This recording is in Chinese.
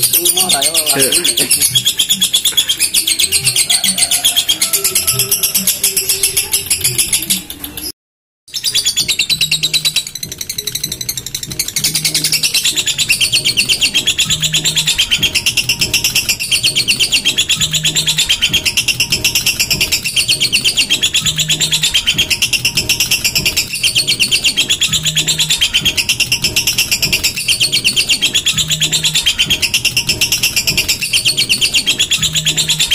是话？you